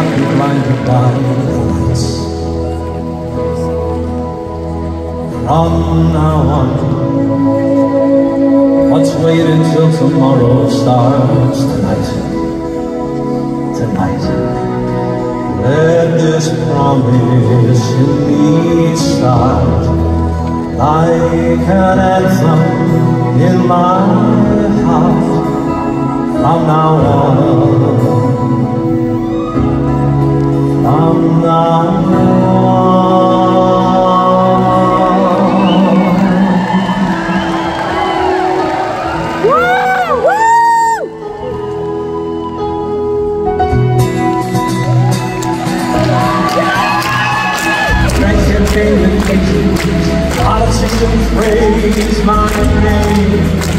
not be blinded by the lights. From now on, let's wait until tomorrow starts tonight. Tonight. Let this promise in me start like an anthem Vindication, politics and praise my name.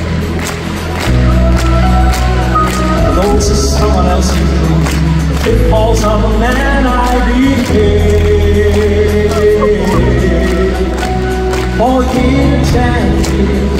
Years and